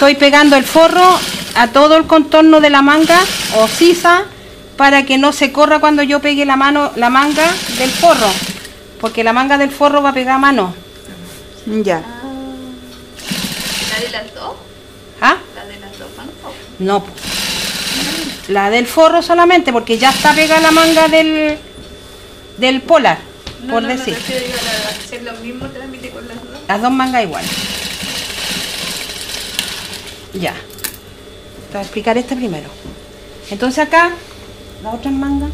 estoy pegando el forro a todo el contorno de la manga o sisa para que no se corra cuando yo pegue la mano, la manga del forro, porque la manga del forro va a pegar a mano. Ya. ¿La de las dos? ¿Ah? ¿La de las dos manos? No. La del forro solamente, porque ya está pegada la manga del del polar, No, por no, decir. Las dos. Las dos mangas igual. Ya. Te voy a explicar este primero. Entonces acá, la otra manga,